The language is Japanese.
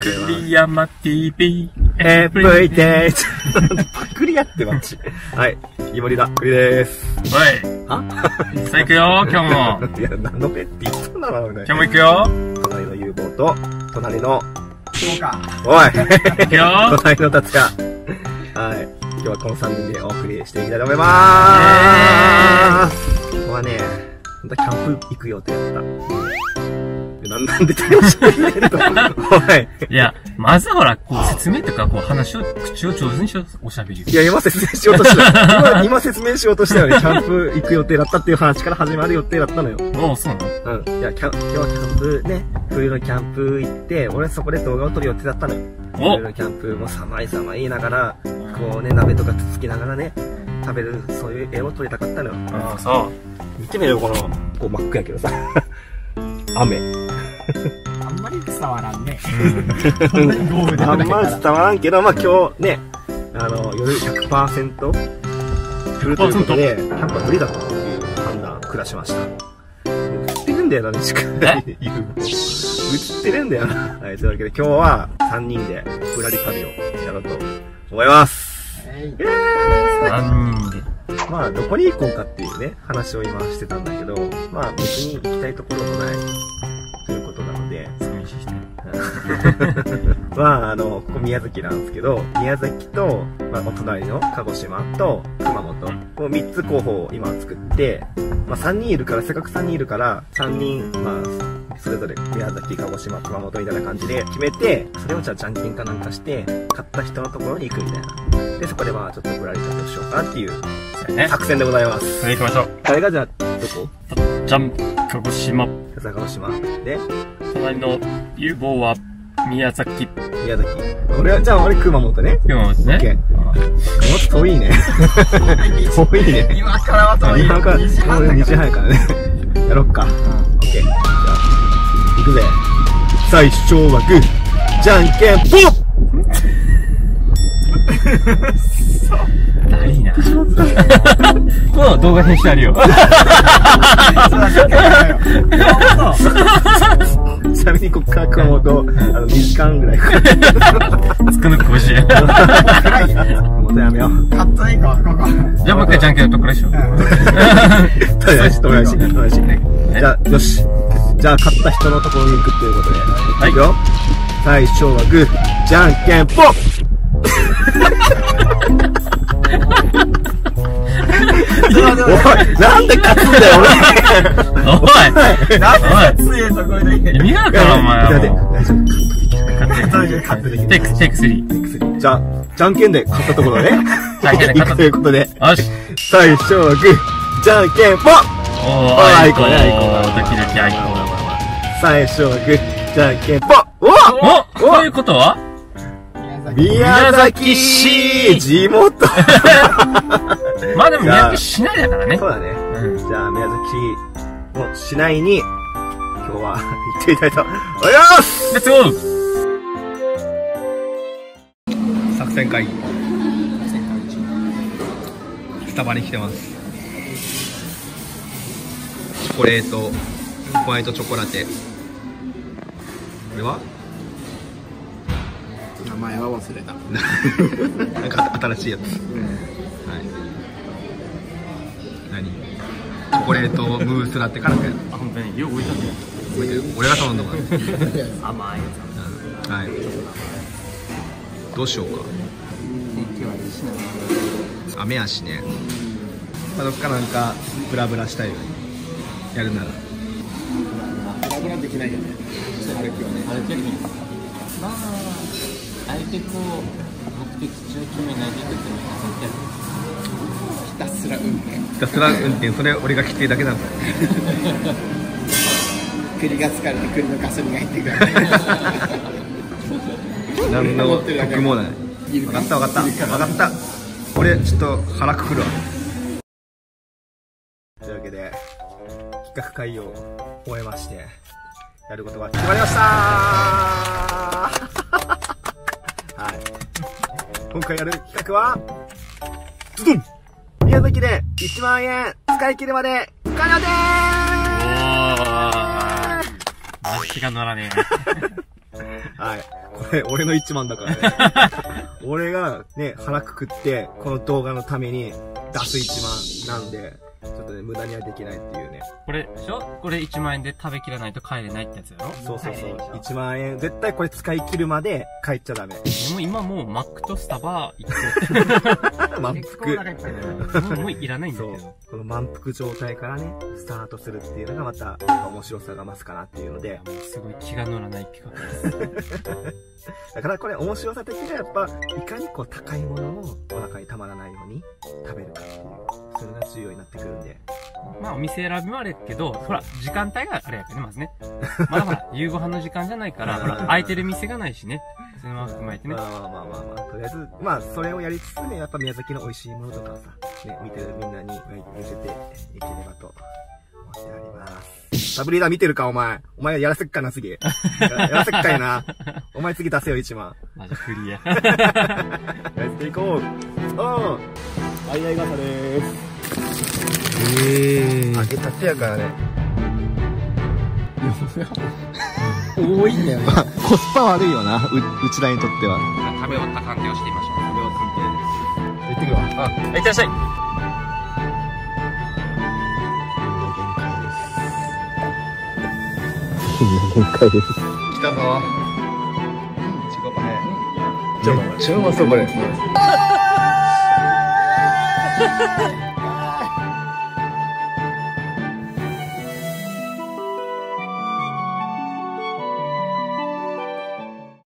栗山 TV、エブリデイパクリやってマジ。はい。いもりだ。栗でーす。おい、は？さあ行くよ、今日も。いや、何のペって言ったんだろうね。今日も行くよ。隣のボーと、隣の、そうか。おい行くよ。隣の達也。はい。今日はこの3人でお送りしていきたいと思いまーす。今日はね、本当はキャンプ行く予定だった。なんなんで対応してくれると。おい。いや、まずほら、こう説明とか、こう話を、口を上手にしよう、おしゃべり。いや、今説明しようとした。今、今説明しようとしたよね。キャンプ行く予定だったっていう話から始まる予定だったのよ。おう、そうなのうん。いや、キャン、今日はキャンプね、冬のキャンプ行って、俺はそこで動画を撮る予定だったのよ。お冬のキャンプも寒い寒いながら、こうね、鍋とかつつきながらね、食べる、そういう絵を撮りたかったのよ。ああ、そう見てみろよ、この、こう真っ暗やけどさ。雨。あんまり伝わらんね。あん。ま伝わらんけど、まあ今日ね、あの、夜100%降るということで、キャンプは無理だという判断を下しました。映ってるんだよな、西君。え言う映ってるんだよな。はい、というわけで今日は3人でぶらり旅をやろうと思います。はい何人で。まあ、どこに行こうかっていうね、話を今してたんだけど、まあ別に行きたいところもない まあ、あの、ここ宮崎なんですけど、宮崎と、まあ、お隣の鹿児島と熊本、この3つ候補を今作って、まあ、3人いるから、せっかく3人いるから、3人、まあ、それぞれ宮崎、鹿児島、熊本みたいな感じで決めて、それをじゃあじゃんけんかなんかして、買った人のところに行くみたいな。で、そこでまあ、ちょっとぶらり旅をしようかなっていう。作戦でございます。それ行きましょう。誰がじゃあ、どこ？じゃん、鹿児島。鹿児島。で、隣の有望は宮崎。宮崎。俺は、じゃあ俺熊本ね。今もですね。オッケー熊本遠いね。遠いね。今からは遠いよ。今から、2時半だ2時から。半やからね。やろっか。オッケー。じゃあ、行くぜ。最初はグー、じゃんけんぽんだいいな。もう動画編集あるよ。にこっから熊本、あの、2時間ぐらいかかる。つくのこしい。熊本やめよう。カットインか、ここ。じゃあもう一回じゃんけんのところでしょ。とりあえず、とりあえず、とりあえず。じゃあ、よし。じゃあ、勝った人のところに行くっていうことで。はいいくよ。最初はグー、じゃんけんぽん俺。おいなんで強いところで。意味がわからん、お前だっては。大丈夫。勝手に。テイク、テイク3。じゃあ、じゃんけんで勝ったところね。じゃんけんで勝った行くということで、よし。最初はグー、じゃんけんぽんおー、ああいこいこねあいこドキドキあいこ最初はグー、じゃんけんぽんおおということは？宮崎市地元 まあでも宮崎市内だからね。そうだね。うん。じゃあ、宮崎市の市内に、今日は 行ってみたいと思いますレッツゴー作戦会議。スタバに来てます。チョコレート、ホワイトチョコラテ。これは？名前は忘れた。なんか新しいやつ。はい。何？チョコレートムースラテからね。あ、本当に。よく置いたんだよ。覚えてる俺が頼んだもん。甘いやつ。はい。どうしようか。雨やしね。まあ、どっかなんか、ブラブラしたいよね。やるなら。ブラブラできないよね。歩きはね。あれ、テレビまあ、あえてこう、目的地を決めないでいくっていうのがひたすら運転。ひたすら運転、それ俺が規定だけなんだよ。栗が疲れて栗のガソリンが入ってくる。何の得もない。分かった分かった。分かった。俺、ちょっと腹くくるわ。というわけで、企画会議を終えまして、やることが決まりました はい。今回やる企画は、ズドン宮崎で1万円使い切るまで完了でおー。マジが乗らねえ はい。これ、俺の一番だからね。俺がね、腹くくって、この動画のために出す一番なんで、ちょっとね、無駄にはできないっていうね。これでしょ？これ1万円で食べきらないと帰れないってやつやろ？そうそうそう。1万円、絶対これ使い切るまで帰っちゃダメ。でも今もうマックとスタバ行って 満腹。もうもういらないんだそうけど。。この満腹状態からね、スタートするっていうのがまた面白さが増すかなっていうので、すごい気が乗らないピカピカです。だからこれ面白さ的にはやっぱ、いかにこう高いものをお腹にたまらないように食べるかっていう、それが重要になってくるんで。まあお店選びもあれやけど、ほら、時間帯があれやけどね、まずね。まだほら、夕ご飯の時間じゃないから、ほら、空いてる店がないしね。それも踏まえてねまあ。まあまあまあまあ、とりあえず、まあそれをやりつつね、やっぱ宮崎の美味しいものとかをさ、ね、見てるみんなに見せていければと思っております。サブリーダー見てるかお前。お前やらせっかな次。や やらせっかいな。お前次出せよ一万。マジフリー や。やっていこう。うん。あいあい傘でーす。え揚げたてやからね。多いんだよね。コスパ悪いよな、う、うちらにとっては。食べ終わった鑑定をしてみましょう。それを聞いて。行ってくるわ。あ、いってらっしゃい。来たぞ。いちごパフェ。めっちゃうまそう、これ。